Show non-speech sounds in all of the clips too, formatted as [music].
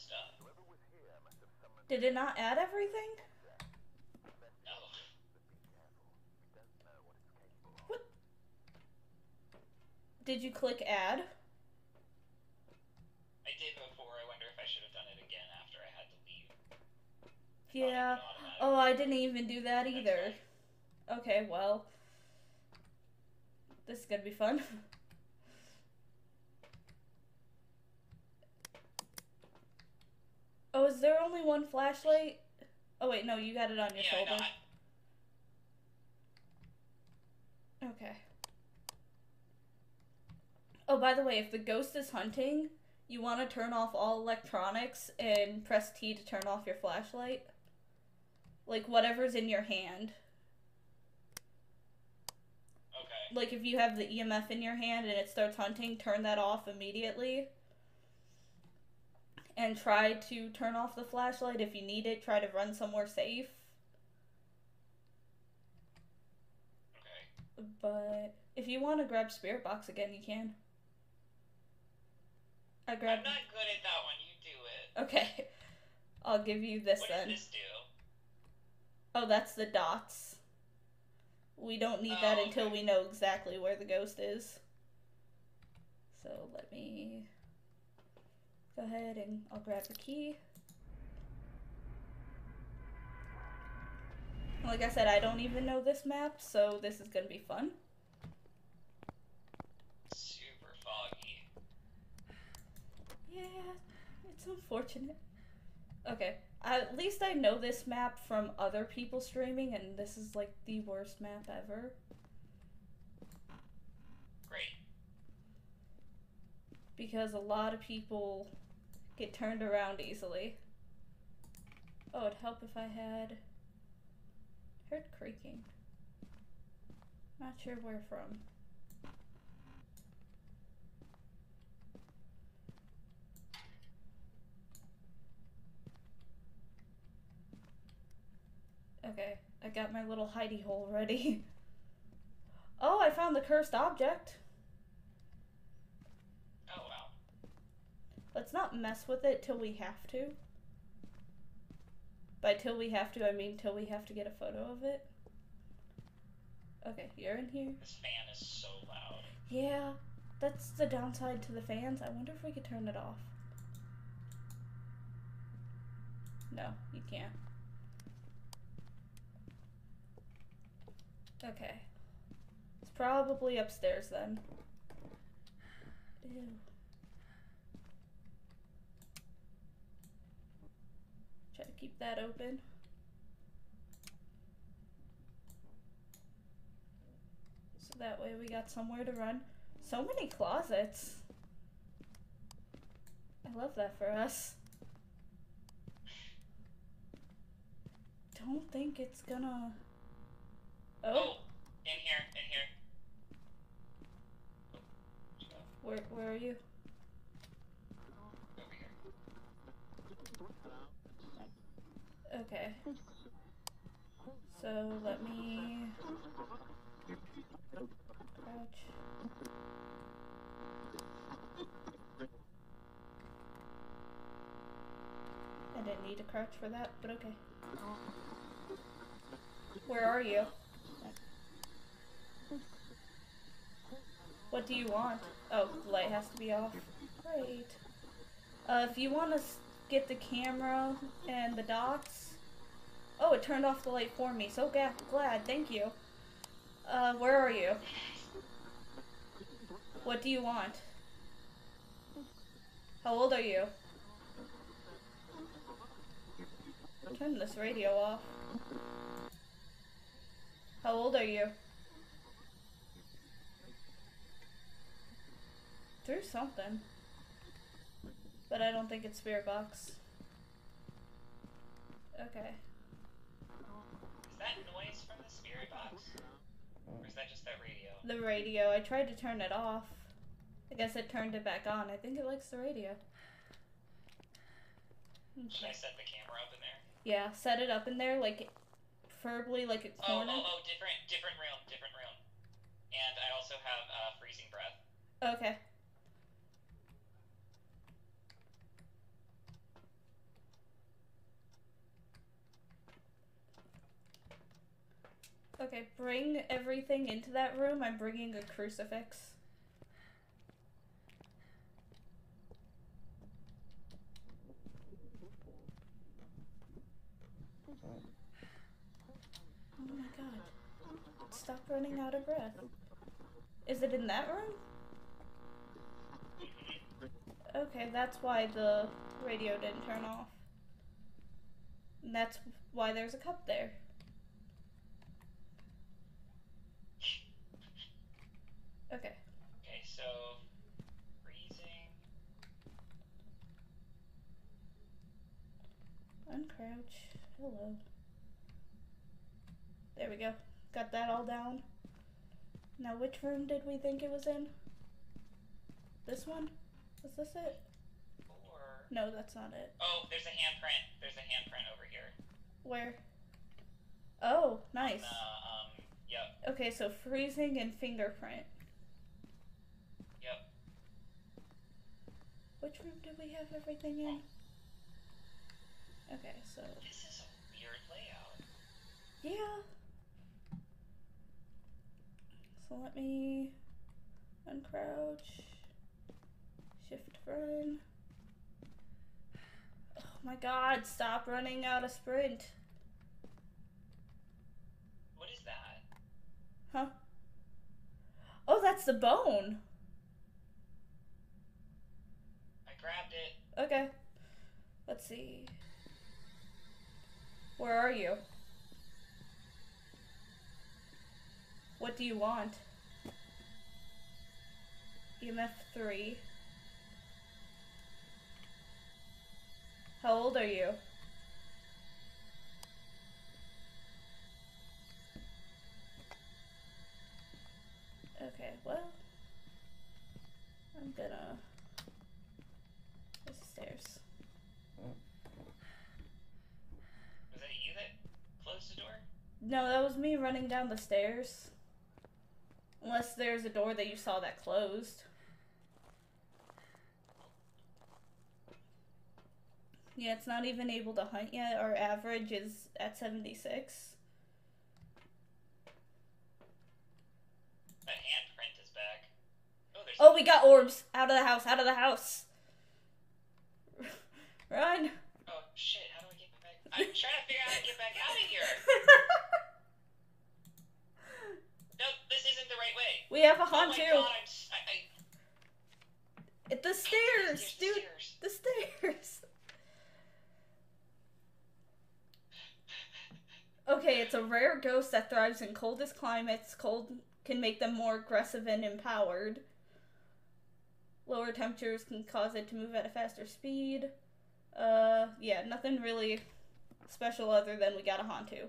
stuff. Did it not add everything? No. What? Did you click add? I did before. I wonder if I should have done it again after I had to leave. Yeah. Oh, I didn't even do that either. Okay, well. This is gonna be fun. [laughs] Is there only one flashlight? Oh wait, no, you got it on your yeah, shoulder. no, I, Okay. Oh, by the way, if the ghost is hunting, you want to turn off all electronics and press T to turn off your flashlight. Like whatever's in your hand. okay. Like if you have the EMF in your hand and it starts hunting, turn that off immediately. And try to turn off the flashlight if you need it. Try to run somewhere safe. Okay. But if you want to grab Spirit Box again, you can. I grab. I'm not good at that one. You do it. Okay. [laughs] I'll give you this What then. does this do? Oh, that's the dots. We don't need Oh, that until okay. we know exactly where the ghost is. So let me go ahead and I'll grab the key. Like I said, I don't even know this map, so this is gonna be fun. Super foggy. Yeah, it's unfortunate. Okay, at least I know this map from other people streaming, and this is like the worst map ever. Great. because a lot of people get turned around easily. Oh, it'd help if I had heard creaking. Not sure where from. Okay, I got my little hidey hole ready. [laughs] Oh, I found the cursed object. Oh wow. Let's not mess with it till we have to. By till we have to, I mean till we have to get a photo of it. Okay, you're in here. This fan is so loud. Yeah, that's the downside to the fans. I wonder if we could turn it off. No, you can't. Okay. It's probably upstairs then. Ew. Try to keep that open. So that way we got somewhere to run. So many closets. I love that for us. Don't think it's gonna. Oh, Oh, in here, in here. where where are you? Over here. Okay. So let me crouch. I for that, but okay. Where are you? What do you want? Oh, the light has to be off. Great. Uh, if you want to get the camera and the dots. Oh, it turned off the light for me. So ga- glad. Thank you. Uh, where are you? What do you want? How old are you? Turn this radio off. How old are you? Through something. But I don't think it's Spirit Box. Okay. Is that noise from the spirit box? Or is that just that radio? The radio. I tried to turn it off. I guess it turned it back on. I think it likes the radio. Should I set the camera up in there? Yeah, set it up in there, like preferably like a oh, corner. Oh, oh, oh different, different room, different room. And I also have uh, freezing breath. Okay. Okay, bring everything into that room. I'm bringing a crucifix. Oh my god. Stop running out of breath. Is it in that room? Okay, that's why the radio didn't turn off. And that's why there's a cup there. Okay. Okay, so freezing. Uncrouch. Hello. There we go. Got that all down. Now, which room did we think it was in? This one? Was this it? Or No, that's not it. oh, there's a handprint. There's a handprint over here. Where? Oh, nice. Uh, um, yep, Okay, so freezing and fingerprint. yep. Which room did we have everything in? Okay, so This is a weird layout. yeah. So let me uncrouch, shift run. Oh my god, stop running out of sprint. What is that? Huh? Oh, that's the bone. I grabbed it. Okay. Let's see. Where are you? What do you want? EMF 3. How old are you? Okay, well. I'm gonna. There's the stairs. Was that you that closed the door? No, that was me running down the stairs. Unless there's a door that you saw that closed. Yeah, it's not even able to hunt yet. Our average is at 76. That handprint is back. Oh. Oh, we got orbs! Out of the house, out of the house! [laughs] Run! Oh shit! How do I get back? I'm trying to figure out how to get back out of here. [laughs] No, this isn't the right way. We have a Oh hunt my too! god! I'm. s- I, I, the stairs, the dude! stairs. The stairs! Okay, it's a rare ghost that thrives in coldest climates. Cold can make them more aggressive and empowered. Lower temperatures can cause it to move at a faster speed. Uh, yeah, nothing really special other than we got a Hantu.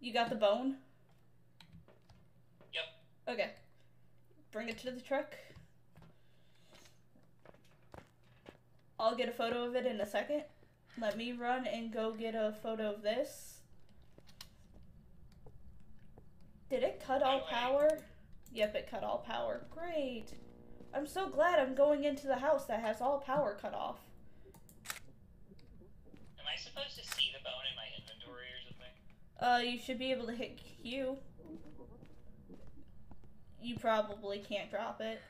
You got the bone? Okay. Bring it to the truck. I'll get a photo of it in a second. Let me run and go get a photo of this. Did it cut all By the way- power? Yep, it cut all power. Great. I'm so glad I'm going into the house that has all power cut off. Am I supposed to see the bone in my inventory or something? Uh, you should be able to hit Q. You probably can't drop it.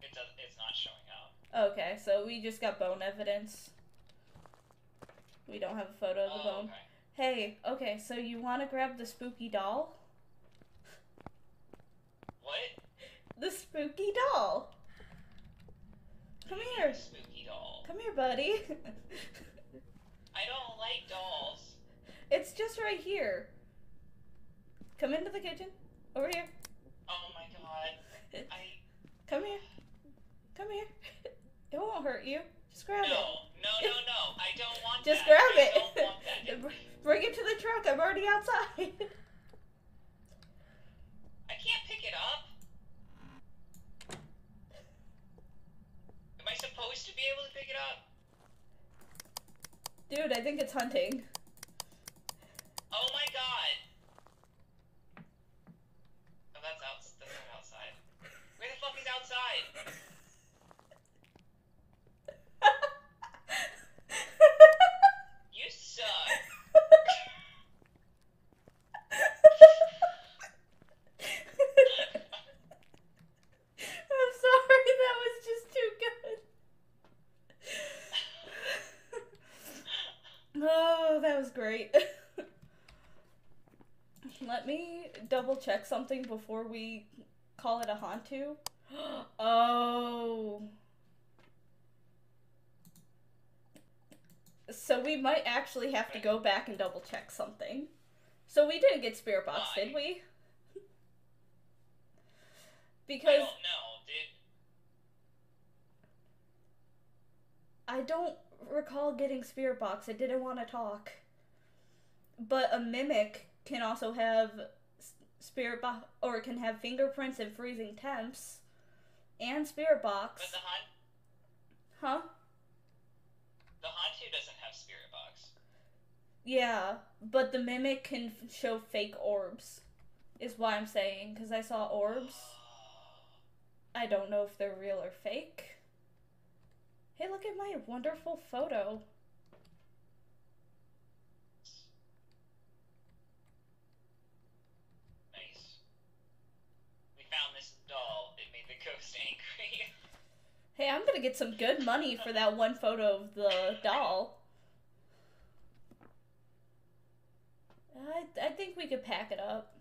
It does. It's not showing up. Okay, so we just got bone evidence. We don't have a photo of the oh, bone. okay. Hey, okay, so you want to grab the spooky doll? What? The spooky doll! Come here! Spooky doll. Come here, buddy! [laughs] I don't like dolls. it's just right here. Come into the kitchen. Over here. Oh my god. I. [laughs] Come here. Come here. [laughs] It won't hurt you. Just grab No, it. no, no, no. No. I don't want Just that. grab I it. don't want that. [laughs] Bring it to the truck. I'm already outside. I can't pick it up. Am I supposed to be able to pick it up? Dude, I think it's hunting. Oh my god. That's. That's not outside. Where the fuck is outside? You suck. Oh, that was great. Let me double check something before we call it a Hantu. [gasps] oh. So we might actually have to go back and double check something. So we didn't get Spirit Box, Why? did we? I because don't know. Did I don't recall getting Spirit Box. I didn't want to talk. But a mimic can also have Spirit Box, or it can have fingerprints and freezing temps, and Spirit Box. but the hunt Huh? the Hantu doesn't have spirit box. Yeah, but the mimic can f- show fake orbs, is why I'm saying, because I saw orbs. [gasps] I don't know if they're real or fake. Hey, look at my wonderful photo. Nice. We found this doll. It made the ghost angry. Hey, I'm gonna get some good money for that one photo of the doll. I, I think we could pack it up.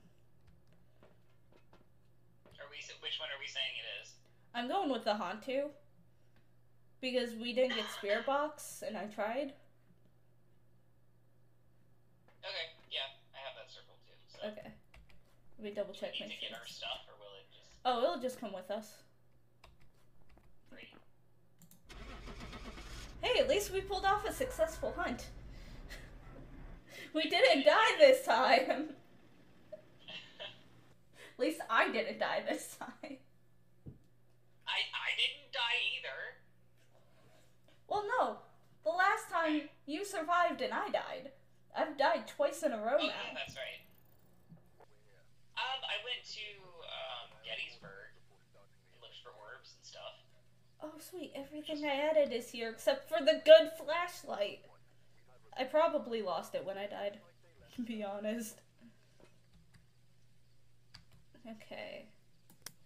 Are we? Which one are we saying it is? I'm going with the Hantu. Because we didn't get Spirit [laughs] Box, and I tried. Okay. Yeah, I have that circle too. So. Okay. Let me double Do check we my need to get our stuff, or will it just Oh, it'll just come with us. Hey, at least we pulled off a successful hunt. [laughs] we didn't die this time. At least I didn't die this time. I I didn't die either. Well, no. The last time you survived and I died. I've died twice in a row Oh yeah, now. that's right. Um, I went to um Gettysburg. and Looked for orbs and stuff. Oh, sweet. Everything I added is here except for the good flashlight. I probably lost it when I died, [laughs] to be honest. Okay.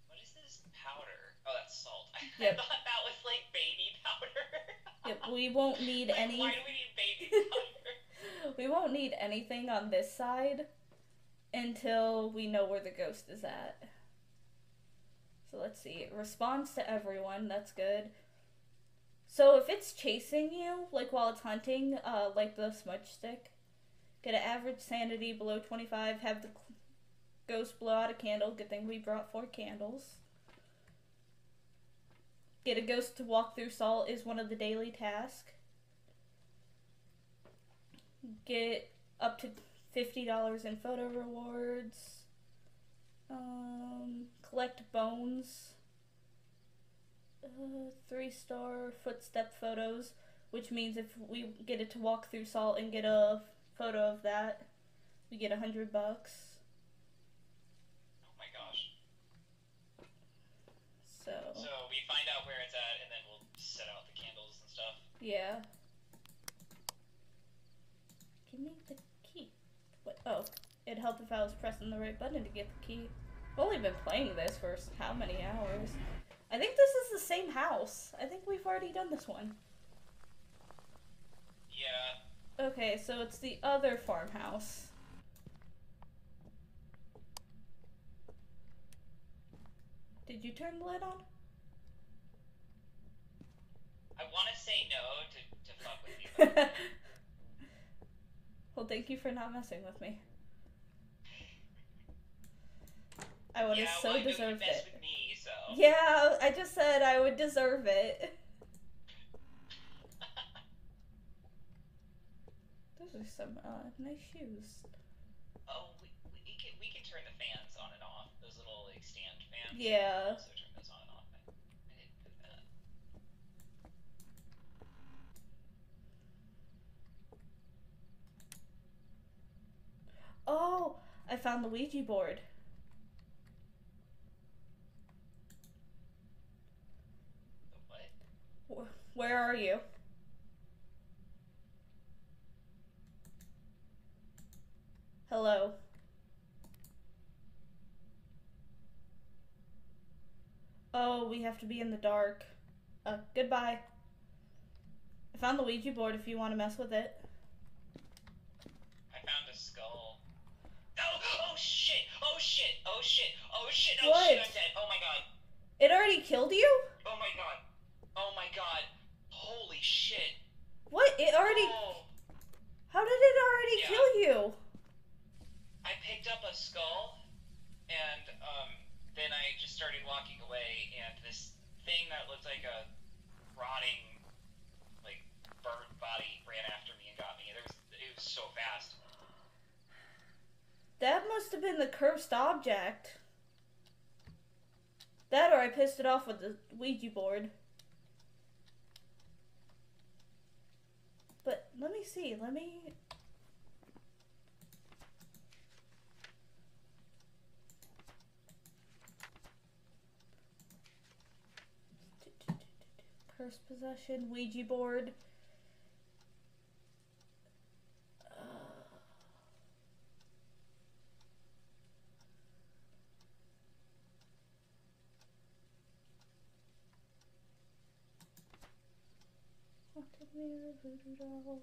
What is this powder? Oh, that's salt. [laughs] I thought that was like baby powder. [laughs] Yep, we won't need Like, any. Why do we need baby powder? We won't need anything on this side until we know where the ghost is at. So let's see. Responds to everyone. That's good. So if it's chasing you, like while it's hunting, uh, like the smudge stick, get an average sanity below 25, have the ghost blow out a candle. Good thing we brought four candles. Get a ghost to walk through salt is one of the daily tasks get up to fifty dollars in photo rewards. Um, collect bones. Uh, three star footstep photos, which means if we get it to walk through salt and get a photo of that, we get a hundred bucks. Oh my gosh. So So we find out where it's at, and then we'll set out the candles and stuff. yeah. Give me the key. What? Oh, it'd help if I was pressing the right button to get the key. I've only been playing this for how many hours? I think this is the same house. I think we've already done this one. Yeah. Okay, so it's the other farmhouse. Did you turn the light on? I want to say no to, to fuck with you. but I can't. well, thank you for not messing with me. I would have yeah, so know you deserved it. me, so. Yeah, I just said I would deserve it. [laughs] Those are some uh, nice shoes. oh, we, we, we can we can turn the fans on and off. Those little like stand fans. Yeah. Also turn those on and off. I, I didn't put that. Oh, I found the Ouija board. The what? Wh- Where are you? Hello. Oh, we have to be in the dark. Uh, goodbye. I found the Ouija board if you want to mess with it. I found a skull. Oh, oh shit! Oh shit! Oh shit! Oh shit! Oh What? shit! I'm dead. Oh my god. It already killed you? Oh my god. Oh my god. Holy shit. What? It already. Oh. How did it already Yeah. kill you? I picked up a skull, and um, then I just started walking away, and this thing that looked like a rotting, like burnt body ran after me and got me. There was it was so fast. That must have been the cursed object. That or I pissed it off with the Ouija board. But let me see. Let me. Curse possession, Ouija board. Voodoo doll.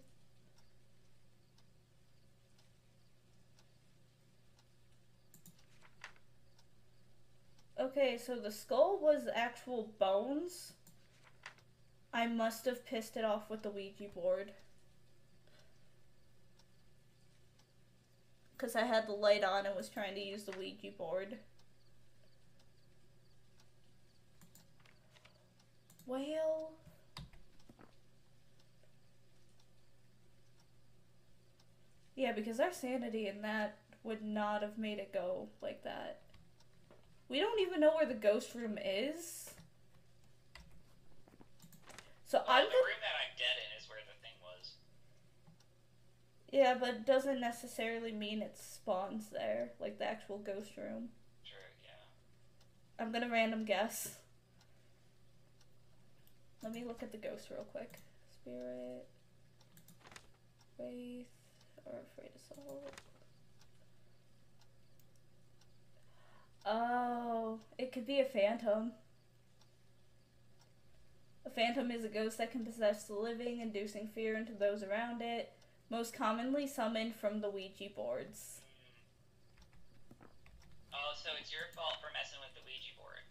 Okay, so the skull was actual bones. I must have pissed it off with the Ouija board. Because I had the light on and was trying to use the Ouija board. Well. Yeah, because our sanity in that would not have made it go like that. We don't even know where the ghost room is. So Well, I'm the room that I'm dead in is where the thing was. Yeah, but it doesn't necessarily mean it spawns there, like the actual ghost room. Sure, yeah. I'm gonna random guess. Let me look at the ghost real quick. Spirit, Wraith, or Afraid Assault. Oh, it could be a phantom. A phantom is a ghost that can possess the living, inducing fear into those around it, most commonly summoned from the Ouija boards. Oh, so it's your fault for messing with the Ouija board.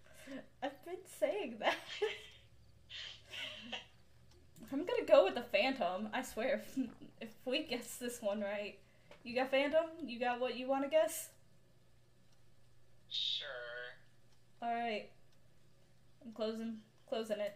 [laughs] I've been saying that. [laughs] I'm gonna go with the Phantom. I swear, if, [laughs] if we guess this one right, you got Phantom. You got what you want to guess. Sure. All right. I'm closing, closing it.